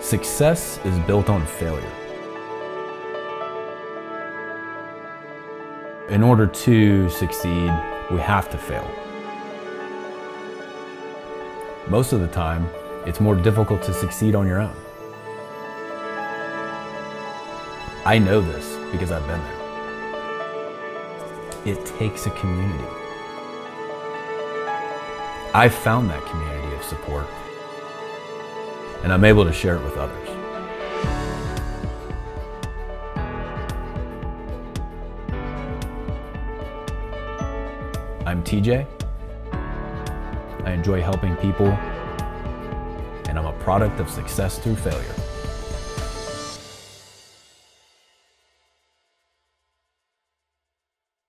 Success is built on failure. In order to succeed, we have to fail. Most of the time, it's more difficult to succeed on your own. I know this because I've been there. It takes a community. I've found that community of support, and I'm able to share it with others. I'm TJ. I enjoy helping people, and I'm a product of success through failure.